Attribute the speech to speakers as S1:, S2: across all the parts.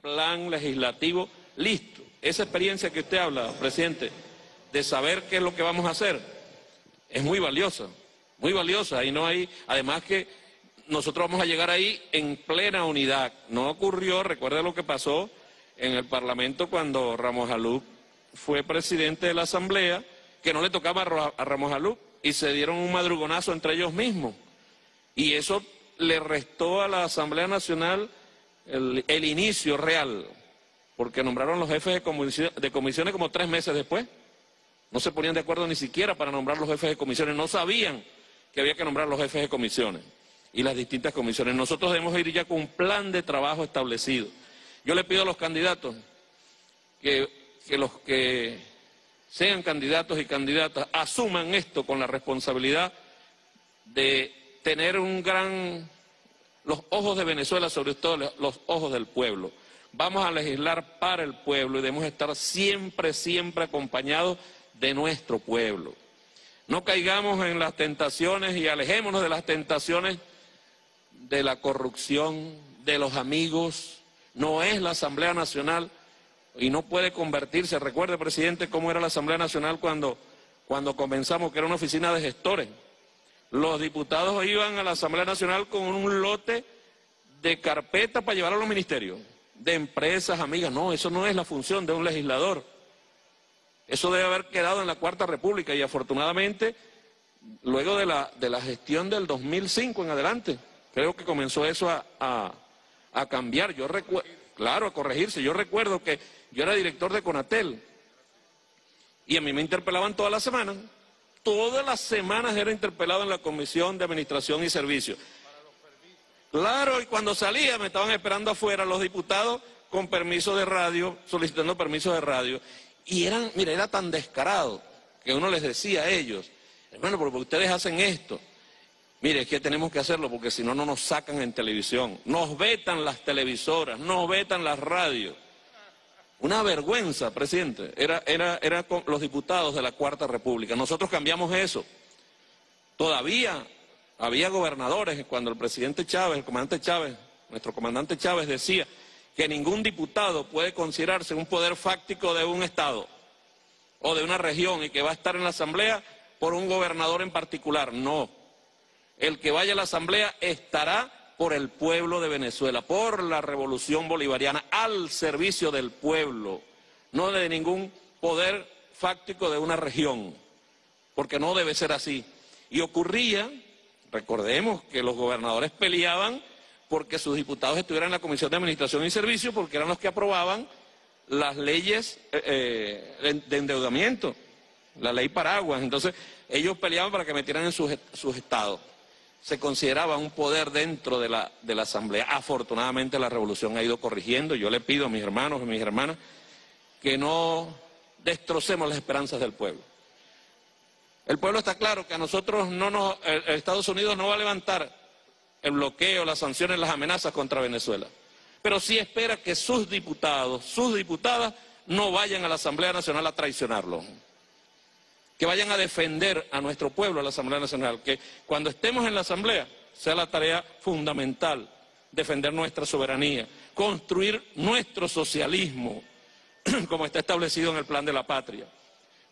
S1: plan legislativo listo. Esa experiencia que usted habla, presidente, de saber qué es lo que vamos a hacer, es muy valiosa, muy valiosa. Y no hay, además que nosotros vamos a llegar ahí en plena unidad. No ocurrió, recuerde lo que pasó en el Parlamento cuando Ramos Alú fue presidente de la Asamblea, que no le tocaba a Ramos Alú y se dieron un madrugonazo entre ellos mismos. Y eso le restó a la Asamblea Nacional el, inicio real, porque nombraron los jefes de, comisiones como tres meses después. No se ponían de acuerdo ni siquiera para nombrar los jefes de comisiones, no sabían que había que nombrar los jefes de comisiones y las distintas comisiones. Nosotros debemos ir ya con un plan de trabajo establecido. Yo le pido a los candidatos que, que los que sean candidatos y candidatas asuman esto con la responsabilidad de tener un gran los ojos de Venezuela, sobre todo los ojos del pueblo. Vamos a legislar para el pueblo y debemos estar siempre, siempre acompañados de nuestro pueblo. No caigamos en las tentaciones y alejémonos de las tentaciones de la corrupción, de los amigos. No es la Asamblea Nacional y no puede convertirse. Recuerde, presidente, cómo era la Asamblea Nacional cuando, cuando comenzamos, que era una oficina de gestores los diputados iban a la Asamblea Nacional con un lote de carpeta para llevar a los ministerios, de empresas, amigas. No, eso no es la función de un legislador. Eso debe haber quedado en la Cuarta República y afortunadamente, luego de la, de la gestión del 2005 en adelante, creo que comenzó eso a, a cambiar. Yo recuerdo, claro, a corregirse. Yo recuerdo que yo era director de Conatel y a mí me interpelaban todas las semanas todas las semanas era interpelado en la Comisión de Administración y Servicios. Claro, y cuando salía me estaban esperando afuera los diputados con permiso de radio, solicitando permiso de radio. Y eran, mira, era tan descarado que uno les decía a ellos, hermano, porque ustedes hacen esto. Mire, es que tenemos que hacerlo porque si no, no nos sacan en televisión. Nos vetan las televisoras, nos vetan las radios. Una vergüenza, presidente. Era, con los diputados de la Cuarta República. Nosotros cambiamos eso. Todavía había gobernadores cuando el presidente Chávez, el comandante Chávez, nuestro comandante Chávez decía que ningún diputado puede considerarse un poder fáctico de un Estado o de una región y que va a estar en la Asamblea por un gobernador en particular. No. El que vaya a la Asamblea estará por el pueblo de Venezuela, por la revolución bolivariana, al servicio del pueblo, no de ningún poder fáctico de una región, porque no debe ser así. Y ocurría, recordemos que los gobernadores peleaban porque sus diputados estuvieran en la Comisión de Administración y Servicios, porque eran los que aprobaban las leyes eh, eh, de endeudamiento, la ley paraguas. Entonces, ellos peleaban para que metieran en sus, sus estados se consideraba un poder dentro de la, de la Asamblea. Afortunadamente la revolución ha ido corrigiendo. Yo le pido a mis hermanos y mis hermanas que no destrocemos las esperanzas del pueblo. El pueblo está claro que a nosotros no nos, Estados Unidos no va a levantar el bloqueo, las sanciones, las amenazas contra Venezuela. Pero sí espera que sus diputados, sus diputadas, no vayan a la Asamblea Nacional a traicionarlo que vayan a defender a nuestro pueblo, a la Asamblea Nacional, que cuando estemos en la Asamblea sea la tarea fundamental defender nuestra soberanía, construir nuestro socialismo, como está establecido en el plan de la patria,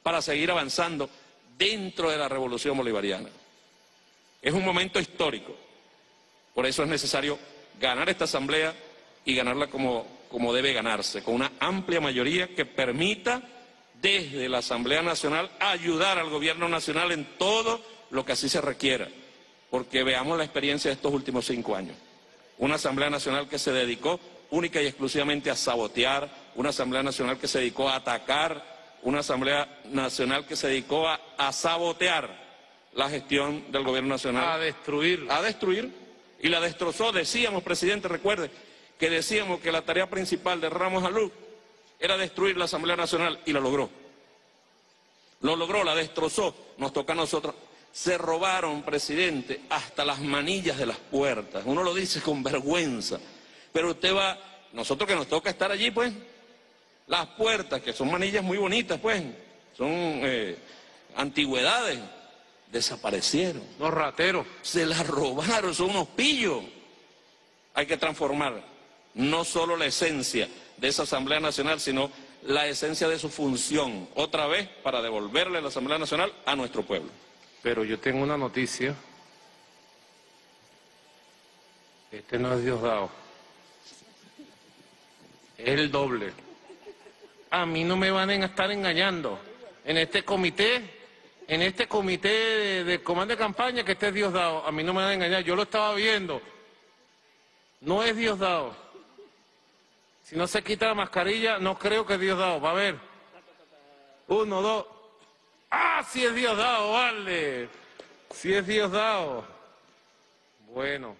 S1: para seguir avanzando dentro de la revolución bolivariana. Es un momento histórico, por eso es necesario ganar esta asamblea y ganarla como, como debe ganarse, con una amplia mayoría que permita desde la Asamblea Nacional ayudar al Gobierno Nacional en todo lo que así se requiera, porque veamos la experiencia de estos últimos cinco años. Una Asamblea Nacional que se dedicó única y exclusivamente a sabotear, una Asamblea Nacional que se dedicó a atacar, una Asamblea Nacional que se dedicó a, a sabotear la gestión del Gobierno Nacional.
S2: A destruir.
S1: A destruir. Y la destrozó. Decíamos, presidente, recuerde, que decíamos que la tarea principal de Ramos Alú era destruir la Asamblea Nacional y la logró. Lo logró, la destrozó, nos toca a nosotros. Se robaron, presidente, hasta las manillas de las puertas. Uno lo dice con vergüenza. Pero usted va, nosotros que nos toca estar allí, pues, las puertas, que son manillas muy bonitas, pues, son eh, antigüedades, desaparecieron.
S2: Los rateros.
S1: Se las robaron, son unos pillos. Hay que transformar no solo la esencia de esa Asamblea Nacional, sino la esencia de su función, otra vez para devolverle la Asamblea Nacional a nuestro pueblo.
S2: Pero yo tengo una noticia. Este no es Diosdado. Es el doble. A mí no me van a estar engañando. En este comité, en este comité de, de comando de campaña que este es Diosdado. A mí no me van a engañar. Yo lo estaba viendo. No es Diosdado. Si no se quita la mascarilla, no creo que Diosdado. Va a ver. Uno, dos. Ah, sí es Diosdado, vale. Sí es Diosdado. Bueno.